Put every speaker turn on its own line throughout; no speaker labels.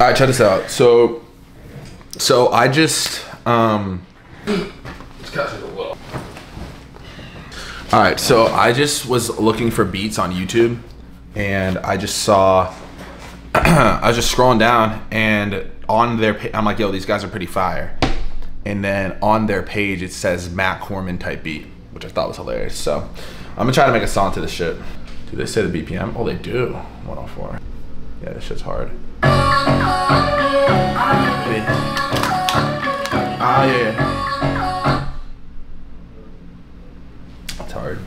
All right, check this out. So, so I just um. All right, so I just was looking for beats on YouTube, and I just saw. I was just scrolling down, and on their, I'm like, yo, these guys are pretty fire. And then on their page, it says Matt Corman type beat, which I thought was hilarious. So I'm gonna try to make a song to this shit. Do they say the BPM? Oh, they do. 104. Yeah, this shit's hard. Ah, yeah. That's hard.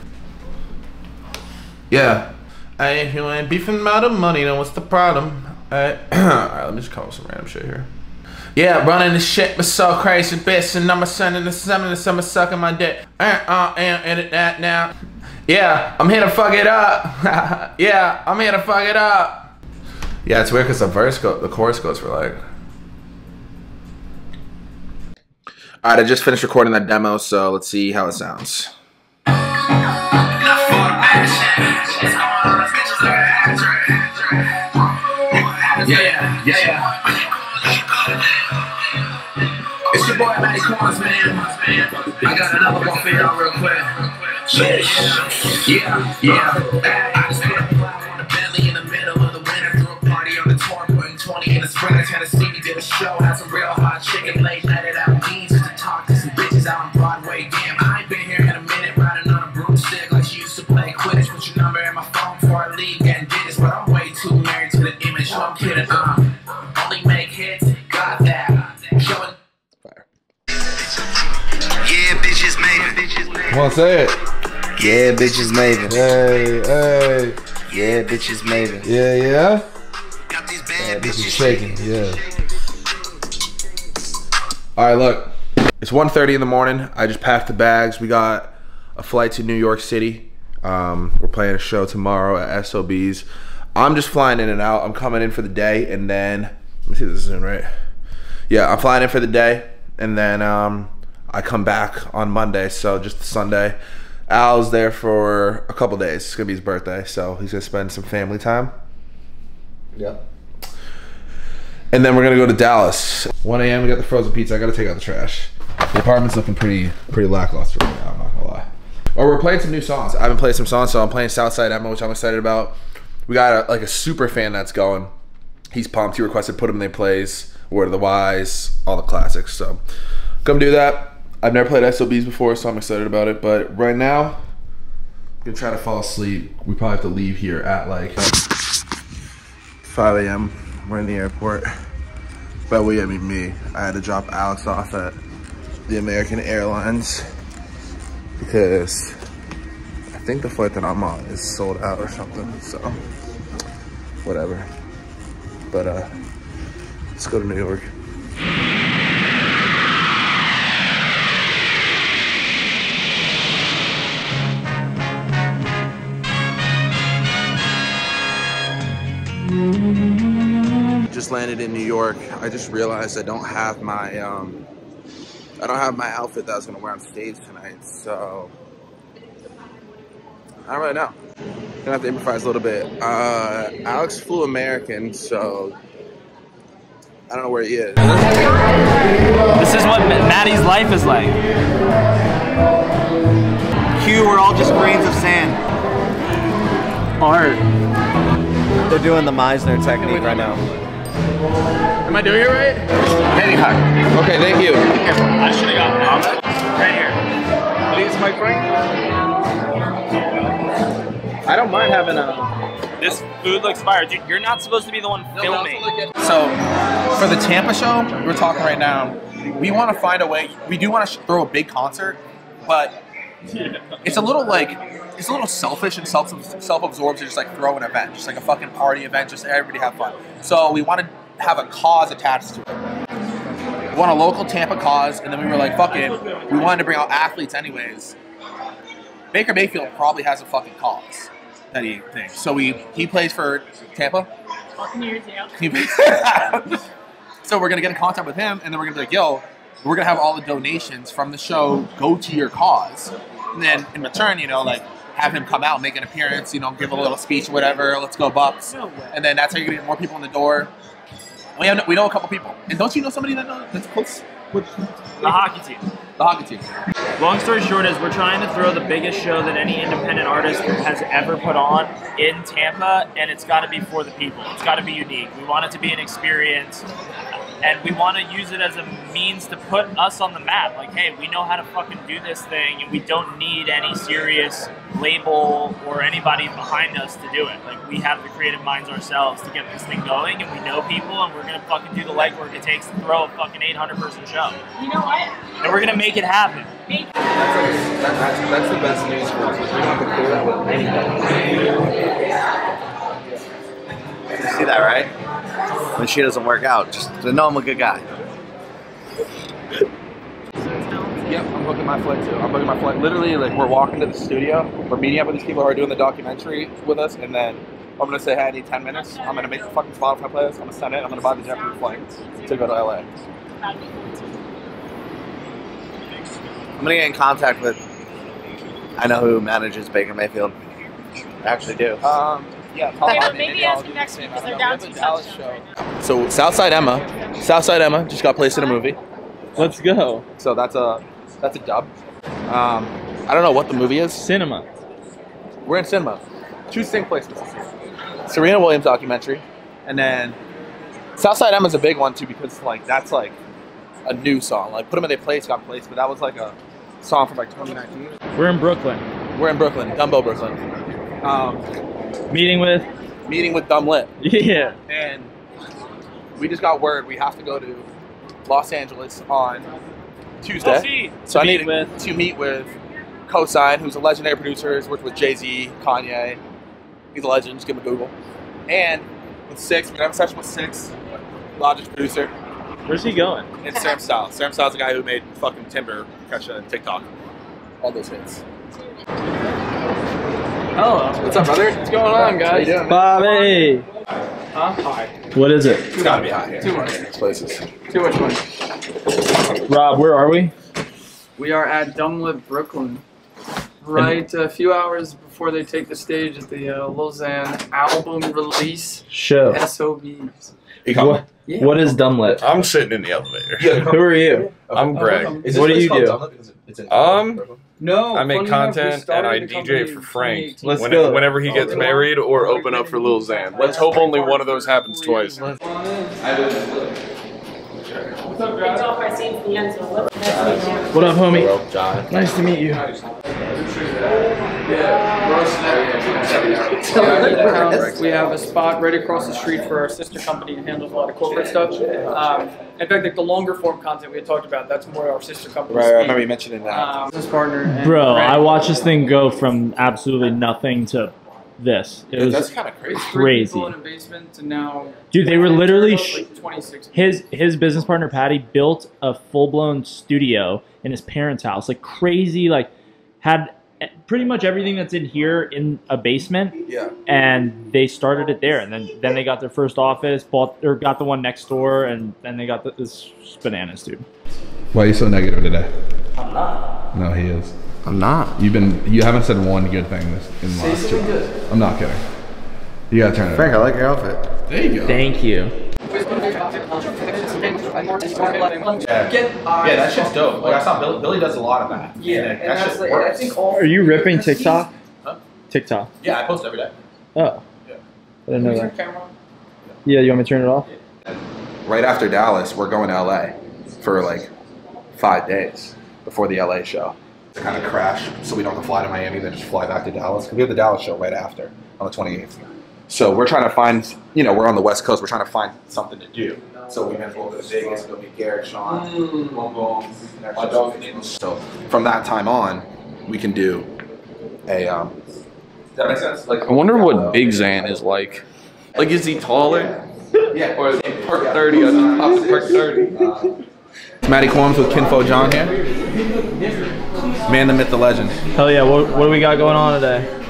Yeah. Hey, if you ain't beefing about the money, then what's the problem? Alright, Alright, let me just call some random shit here. Yeah, running the shit was so crazy, bitch, and I'm sending the seven and summer sucking my dick. Uh, uh, and edit that now. Yeah, I'm here to fuck it up. yeah, I'm here to fuck it up. Yeah, it's weird because the verse go, the chorus goes for like. All right, I just finished recording that demo, so let's see how it sounds.
Yeah, yeah, yeah. It's your boy Matty Quans, man. I got another one for y'all real quick. Yeah, yeah, yeah.
Come on, say it.
Yeah, bitches Maven.
Hey, hey.
Yeah, bitches Maven.
Yeah, yeah.
Got these bad
is
bitches
shaking, yeah. All right, look. It's 1.30 in the morning. I just packed the bags. We got a flight to New York City. Um, we're playing a show tomorrow at SOB's. I'm just flying in and out. I'm coming in for the day, and then let me see if this is in right. Yeah, I'm flying in for the day, and then um, I come back on Monday. So just Sunday. Al's there for a couple days. It's gonna be his birthday, so he's gonna spend some family time. Yep. And then we're gonna go to Dallas. 1 a.m. We got the frozen pizza. I gotta take out the trash. The apartment's looking pretty pretty lackluster right now. I'm not gonna lie. Or we're playing some new songs. I've been playing some songs, so I'm playing Southside Emma, which I'm excited about. We got a, like a super fan that's going. He's pumped. He requested Put 'Em They Plays, Word of the Wise, all the classics. So come do that. I've never played SOBs before, so I'm excited about it. But right now, I'm gonna try to fall asleep. We probably have to leave here at like 5 a.m. We're in the airport. But we, I mean me. I had to drop Alex off at the American Airlines because I think the flight that I'm on is sold out or something. So whatever. But uh, let's go to New York. Landed in New York. I just realized I don't have my um, I don't have my outfit that I was gonna wear on stage tonight. So I don't really know. Gonna have to improvise a little bit. Uh, Alex flew American, so I don't know where he is.
This is what Maddie's life is like.
Q, we're all just grains of sand.
Art.
They're doing the Meisner technique right now.
Am I doing it right? Anyhow. Okay, thank you.
I should have gotten that. Right here.
Please, my friend. I don't mind having a.
This food looks fire. Dude, you're not supposed to be the one filming.
So, for the Tampa show, we're talking right now. We want to find a way. We do want to throw a big concert, but it's a little like it's a little selfish and self self-absorbed to just like throw an event, just like a fucking party event, just everybody have fun. So we want to have a cause attached to it. We want a local Tampa cause, and then we were like, fuck it. We wanted to bring out athletes anyways. Baker Mayfield probably has a fucking cause that he thinks. So we he plays for Tampa. He- so we're gonna get in contact with him, and then we're gonna be like, "Yo, we're gonna have all the donations from the show go to your cause." And then in return, you know, like have him come out, make an appearance, you know, give a little speech, or whatever. Let's go Bucks. And then that's how you're get more people in the door. We have, we know a couple people. And don't you know somebody that knows that's close with
The hockey team.
the hockey team?
Long story short is we're trying to throw the biggest show that any independent artist has ever put on in Tampa, and it's got to be for the people. It's got to be unique. We want it to be an experience, and we want to use it as a means to put us on the map. Like, hey, we know how to fucking do this thing, and we don't need any serious label or anybody behind us to do it. Like, we have the creative minds ourselves to get this thing going, and we know people, and we're gonna fucking do the legwork it takes to throw a fucking 800 person show.
You know what?
And we're gonna make it happen.
That's, that's, that's the best news for us. We don't have to do that with anybody.
You see that, right? When she doesn't work out, just to know I'm a good guy.
Yep, I'm booking my flight too. I'm booking my flight. Literally, like we're walking to the studio. We're meeting up with these people who are doing the documentary with us, and then I'm gonna say, "Hey, I need 10 minutes. I'm gonna make the fucking Spotify playlist. I'm gonna send it. I'm gonna buy the JetBlue flight to go to LA."
I'm gonna get in contact with. I know who manages Baker Mayfield. I actually do.
Um, yeah.
They
probably.
maybe ask you next week because they're down two touchdowns right now.
So Southside Emma, Southside Emma just got placed in a movie.
Let's go.
So that's a that's a dub. Um, I don't know what the movie is.
Cinema.
We're in cinema. Two distinct places. Serena Williams documentary, and then Southside Emma's a big one too because like that's like a new song. Like put Put 'Em in Their Place got placed, but that was like a song from like 2019.
We're in Brooklyn.
We're in Brooklyn, Dumbo, Brooklyn. Um,
Meeting with.
meeting with Dumblit,
Yeah.
and we just got word we have to go to Los Angeles on Tuesday. So I need
with-
to meet with Cosign, who's a legendary producer, has worked with Jay Z, Kanye. He's a legend. Just give him a Google. And with 6ix, we're gonna have a session with 6ix, Logic's producer,
Where's he going?
and Sam Styles. Sam Styles, the guy who made fucking Timber catch a TikTok, all those hits.
Hello.
What's up, brother? What's going on, guys? How you doing? man?
Bobby. What is it?
It's gotta be hot here. Too much. Places.
Too much money.
Rob, where are we?
We are at Dumblit, Brooklyn. Right a few hours before they take the stage at the uh, Lil Xan album release,
Show.
SOBs.
What,
Yeah.
what is Dumblit?
I'm sitting in the elevator.
Who are you?
I'm Greg.
Um,
What do you do?
Um,
No,
I make
funny enough,
content and I DJ for Frank
Let's
when-
go.
whenever he gets married or open up for Lil Xan. Let's hope only one of those happens twice.
Let's-
It's off our seats in the end zone. Nice to meet you.
What up, homie? Nice to meet you.
We have a spot right across the street for our sister company that handles a lot of corporate stuff. Um, in fact, like the longer form content we had talked about, that's more our sister company.
Right, I remember you mentioning that.
Um, business partner.
Bro,
Brad.
I watched this thing go from absolutely nothing to this. It
That's
was
kind of crazy.
Three
crazy.
people in a basement and now.
Dude, they were literally sh-
like
his his business partner Patty built a full blown studio in his parents' house, like crazy, like had pretty much everything that's in here in a basement,
Yeah.
and they started it there, and then then they got their first office, bought or got the one next door, and then they got the, this bananas, dude.
Why are you so negative today? I'm not. No, he is.
I'm not.
You've been. You haven't said one good thing this in the last two hours. I'm not kidding. You gotta turn it.
Frank, I like your outfit.
There you go.
Thank you.
Yeah, that shit's dope. Like I saw Billy, Billy does a lot of that.
Yeah,
And
and
that
that's
shit
like, I think all.
Are you ripping TikTok?
Huh?
TikTok.
Yeah, I post every day.
Oh.
Yeah.
I didn't know that.
camera?
Yeah, you want me to turn it off?
Right after Dallas, we're going to LA for like five days before the LA show. To kind of crash, so we don't have to fly to Miami, then just fly back to Dallas. Because we have the Dallas show right after on the 28th. So we're trying to find, you know, we're on the West Coast. We're trying to find something to do. So we might as well go to Vegas and go meet Garrett, Sean, boom, boom. My dog. So from that time on, we can do a. Um, that make sense? Like
I wonder what Big Xan is like. Like, is he taller?
Yeah.
Or is he Park 30? I just popped the Park 30.
It's Matty Qualms with Kinfo John here. Man, the myth, the legend.
Hell yeah! What, what do we got going on today?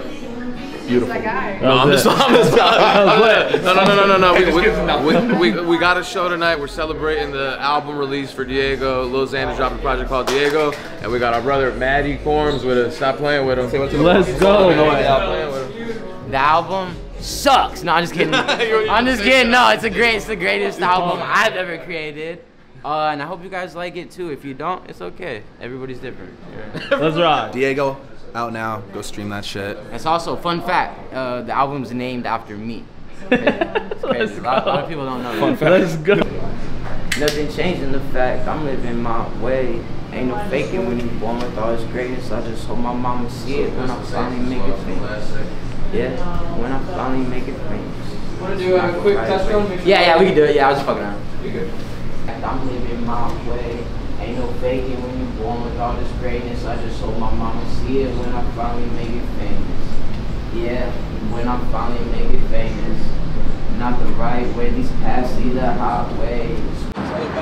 Beautiful.
No, I'm just, I'm just,
lit.
no, no, no, no, no, no. We, we, we, we got a show tonight. We're celebrating the album release for Diego. Lil Xan is dropping a project called Diego, and we got our brother Maddie Corms with us. Stop playing with him.
Let's go.
Stop playing with him.
The album sucks. No, I'm just kidding. I'm just kidding. No, it's a great, it's the greatest album I've ever created. Uh, and I hope you guys like it too. If you don't, it's okay. Everybody's different.
Let's rock.
Diego, out now. Go stream that shit.
It's also fun fact. Uh, the album's named after me. It's crazy. A, lot, a lot of people don't know.
Fun
that.
fact.
Let's go.
Nothing changing the fact I'm living my way. Ain't no faking when you born with all this greatness. I just hope my mama see it when I finally make it famous. Yeah, when I finally make it famous.
Want to do a quick test run?
Yeah, yeah, we can do it. Yeah, I was just fucking around. I'm living my way. Ain't no faking when you born with all this greatness. I just hope my mama see it when I finally make it famous. Yeah, when I finally make it famous. Not the right way, these paths see the highways.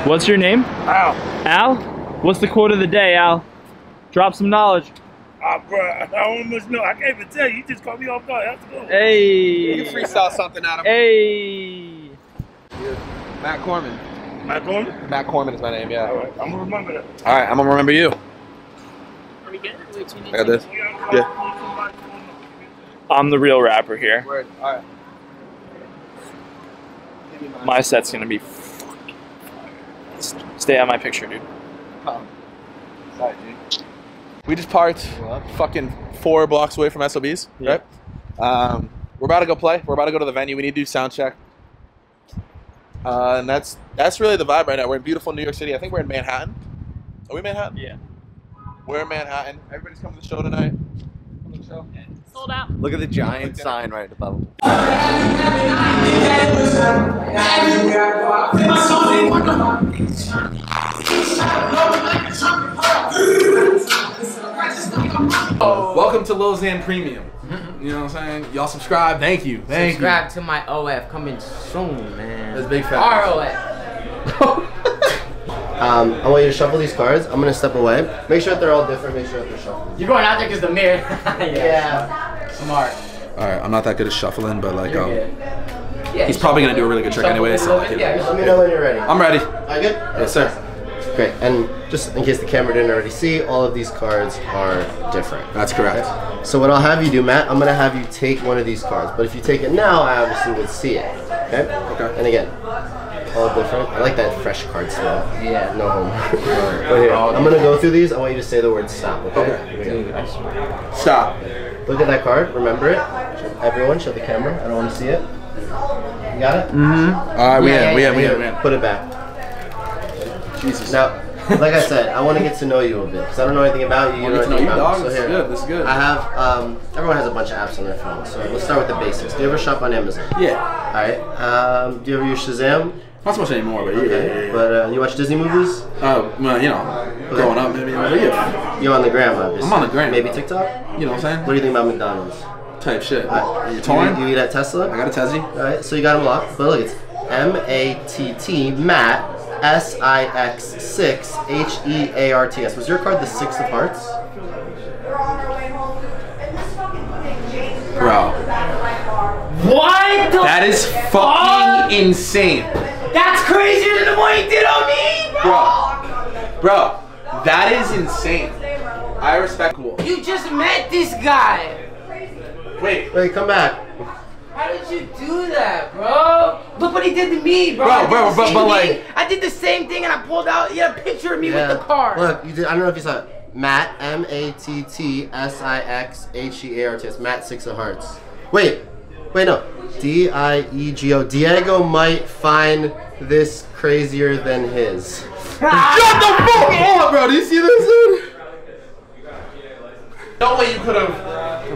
What's your name?
Al.
Al? What's the quote of the day, Al? Drop some knowledge.
Ah, bro, I don't know. I can't even tell you. You just caught me off guard. That's good.
Hey.
You can freestyle something out of me.
Hey.
Matt Corman.
Matt Corman?
Matt Corman is my name, yeah.
All right, I'm gonna remember that.
All right, I'm gonna remember you. I got this. Yeah.
I'm the real rapper here.
Word. All right.
My set's gonna be fucking. Stay out my picture, dude.
Sorry, dude. We just parked fucking four blocks away from SOBs,
Yeah.
right? Um, we're about to go play. We're about to go to the venue. We need to do sound check. Uh, and that's that's really the vibe right now. We're in beautiful New York City. I think we're in Manhattan. Are we in Manhattan?
Yeah.
We're in Manhattan. Everybody's coming to the show tonight. The show.
Sold out.
Look at the giant sign right above.
Welcome to Lil Xan Premium. You know what I'm saying? Y'all subscribe. Thank you. Thank
Subscribe to my OF coming soon, man.
That's big facts.
ROF.
Um, I want you to shuffle these cards. I'm gonna step away. Make sure that they're all different. Make sure that they're shuffled.
You're going out there because the mirror.
Yeah.
Smart.
you. All right, I'm not that good at shuffling, but like, um.
Yeah,
he's probably gonna do a really good trick anyway. So
little bit,
like,
yeah,
Let me know when you're ready.
I'm ready.
Are you good?
Yes, sir.
Great. And just in case the camera didn't already see, all of these cards are different.
That's correct.
So what I'll have you do, Matt, I'm gonna have you take one of these cards. But if you take it now, I obviously would see it. Okay?
Okay.
And again, all different. I like that fresh card smell.
Yeah.
No homework. but here, I'm gonna go through these. I want you to say the word stop. Okay.
Okay.
Here we go.
Stop.
Look at that card. Remember it. Everyone, show the camera. I don't want to see it. You got it?
Mm-hmm. All right, we
Yeah,
in. We
yeah,
in. We
yeah.
in. We in.
Put it back.
Jesus.
Now, like I said, I want to get to know you a bit because I don't know anything about you. You
Wanna
know anything
you,
about
dog.
me.
This is good. This is good.
I have. Um, everyone has a bunch of apps on their phone, so let's start with the basics. Do you ever shop on Amazon?
Yeah.
All right. Um, do you ever use Shazam?
Not so much anymore, but yeah.
Okay.
yeah, yeah.
But uh, you watch Disney movies?
Uh, well, you know, growing up, maybe. But yeah.
You're on the gram, obviously.
I'm on the gram.
Maybe TikTok.
You know what I'm saying?
What do you think about McDonald's?
Type shit.
Uh,
you
you,
torn?
you eat at Tesla?
I got a Tessie.
All right, so you got them locked. But look, it's M A T T Matt S I X six H E A R T S. Was your card the six of hearts?
Bro.
What the
That is fucking insane.
That's crazier than the one you did on me,
Bro. Bro. That is insane. I respect cool.
You just met this guy.
Wait.
Wait, come back.
How did you do that, bro? Look what he did to me, bro.
Bro,
I did
bro,
the
but-
same
but,
thing.
like-
I did the same thing and I pulled out you had a picture of me with the car.
Look, you did. I don't know if you saw it. Matt M A T T S I X H E A R T S. Matt six of hearts. Wait, wait, no. D I E G O. Diego might find this crazier than his.
Shut the fuck up, bro. Do you see this, dude? No way you could have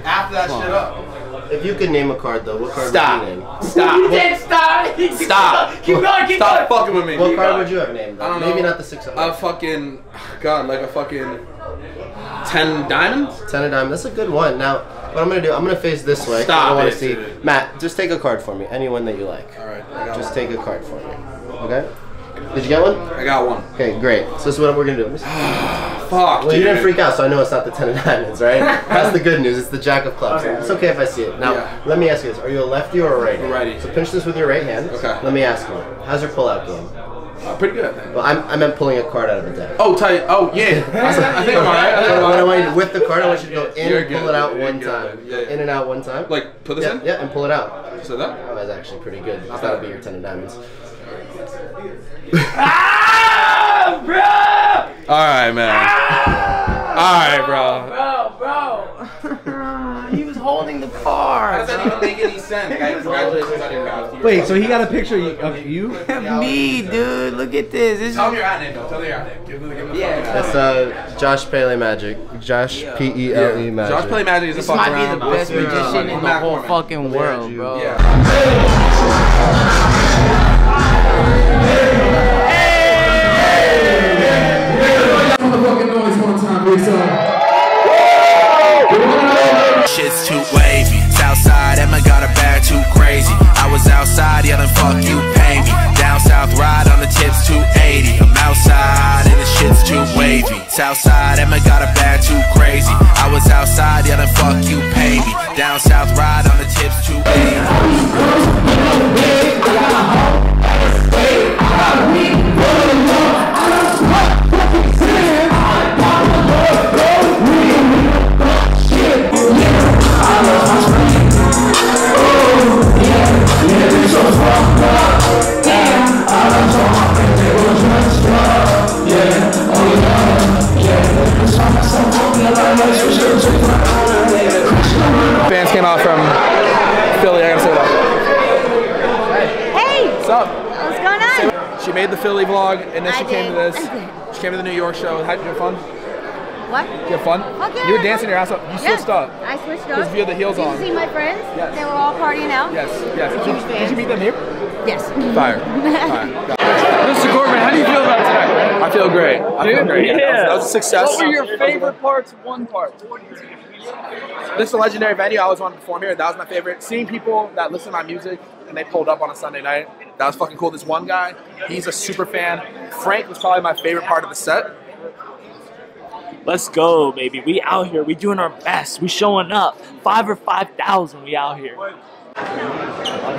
after that shit up.
If you could name a card though, what card
Stop.
would you name?
Stop.
You did stop.
Stop.
Keep going, keep
Stop
going.
fucking with me.
What
You
card
got-
would you have named? Though?
I don't
Maybe
know.
not the six of
A fucking, God, like a fucking ten diamonds.
Ten of diamond. That's a good one. Now, what I'm gonna do? I'm gonna face this way. 'cause I want to see.
dude.
Matt, just take a card for me. Anyone that you like.
All right,
Just
one.
take a card for me. Okay. Did you get one?
I got one.
Okay, great. So this is what we're gonna do. Let me see.
Fuck,
Well, you didn't freak out, so I know it's not the ten of diamonds, right? That's the good news. It's the jack of clubs. It's okay if I see it. Now,
Yeah.
let me ask you this: Are you a lefty or a righty?
Righty.
So pinch this with your right hand.
Okay.
Let me ask you: How's your pull-out game?
Uh, pretty good, I.
Well, I'm, I meant pulling a card out of the deck.
Oh, tight. Oh, yeah. I think I'm alright. I think I'm
When I
alright.
want you with the card, I want you to go in
You're
and pull
good.
it out
You're
one
good.
time.
Yeah, yeah.
In and out one time.
Like, put this
yeah,
in?
Yeah, and pull it out.
So that?
Oh, that's actually pretty good. That'll be your ten of diamonds.
Ah, bro!
Alright, man. Alright, bro.
Bro, bro. he was holding the card.
That doesn't even make any sense. Guys, congratulations on your draft.
Wait, so he got a picture of you?
Me, dude. Look at this. this
Tell
is-
them your at name, though. Tell them your at name. Give them, give them
Yeah.
That's
at
uh, Josh Pele Magic. Josh P E L E Magic.
Josh Pele Magic is
This
a fuck
might be the best
Yeah.
magician in the whole fucking world, bro.
Yeah.
Shit's too wavy. Southside, Emma got a bag too crazy. I was outside yelling, fuck you, pay me. Down south, ride on the tips 280. I'm outside and the shit's too wavy. Southside, Emma got a bag too crazy. I was outside yelling, fuck you, pay me. Down south, ride on the tips 280.
Fans came out from Philly. I gotta say that.
Hey!
What's up?
What's going on?
She made the Philly vlog, and then
I
she came to this. She came to the New York show. How'd you have fun?
What?
You have fun?
Fuck yeah,
You were dancing your ass
fun.
off. You
Yeah.
switched up.
I switched up.
Because you had the heels
Did
on.
you see my friends?
Yes.
They were all partying out.
Yes, yes.
Huge
Did, did you meet them here?
Yes.
Fire. Fire.
Mr. Corman, how do you feel about tonight?
I feel great. I feel
Dude,
great.
yeah.
That was, that was a success.
What were your favorite parts? One part.
This is a legendary venue. I always wanted to perform here. That was my favorite. Seeing people that listen to my music and they pulled up on a Sunday night, that was fucking cool. This one guy, he's a super fan. Frank was probably my favorite part of the set.
Let's go, baby. We out here. We doing our best. We showing up. Five or five thousand. We out here.
How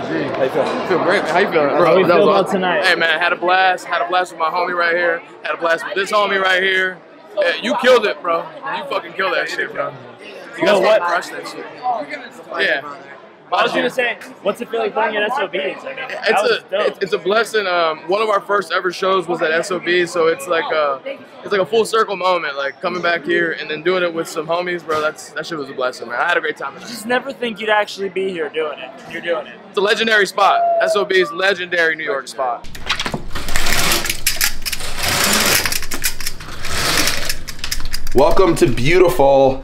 you feel?
I feel great, man. How you feeling,
How
bro?
you
That
feel about
awesome.
tonight?
Hey, man, had a blast. Had a blast with my homie right here. Had a blast with this homie right here. Yeah, you killed it, bro. You fucking killed that shit, bro. You
know what?
Crush that shit. Yeah.
I was gonna say, what's it feel like playing at SOBs? I mean,
It's a
dope.
it's, it's a blessing. Um, one of our first ever shows was at SOB, so it's like a it's like a full circle moment. Like coming back here and then doing it with some homies, bro. That's that shit was a blessing, man. I had a great time.
just never think you'd actually be here doing it. You're doing it.
It's a legendary spot. SOB's legendary New York spot.
Welcome to beautiful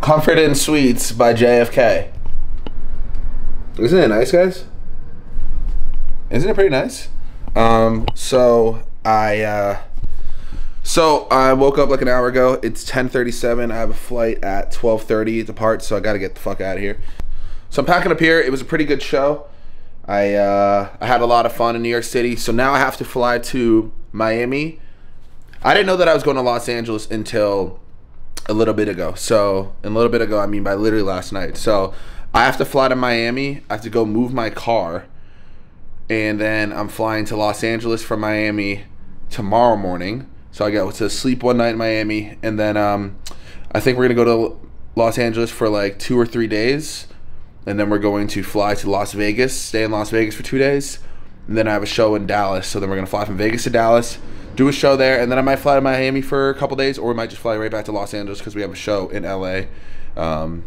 Comfort Inn Suites by JFK. Isn't it nice, guys? Isn't it pretty nice? Um, so I uh so I woke up like an hour ago. It's 10:37. I have a flight at 12:30 depart, so I got to get the fuck out of here. So I'm packing up here. It was a pretty good show. I uh I had a lot of fun in New York City. So now I have to fly to Miami. I didn't know that I was going to Los Angeles until a little bit ago. So, a little bit ago, I mean by literally last night. So, I have to fly to Miami. I have to go move my car. And then I'm flying to Los Angeles from Miami tomorrow morning. So, I go to sleep one night in Miami. And then um, I think we're going to go to Los Angeles for like two or three days. And then we're going to fly to Las Vegas, stay in Las Vegas for two days. And then I have a show in Dallas. So then we're going to fly from Vegas to Dallas, do a show there. And then I might fly to Miami for a couple days, or we might just fly right back to Los Angeles because we have a show in LA um,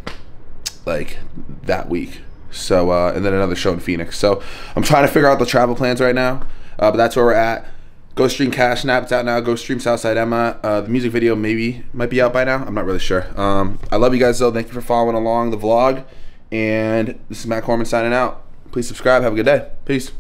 like that week. So, uh, and then another show in Phoenix. So I'm trying to figure out the travel plans right now. Uh, but that's where we're at. Go stream Cash Nap. It's out now. Go stream Southside Emma. Uh, the music video maybe might be out by now. I'm not really sure. Um, I love you guys though. Thank you for following along the vlog. And this is Matt Corman signing out. Please subscribe. Have a good day. Peace.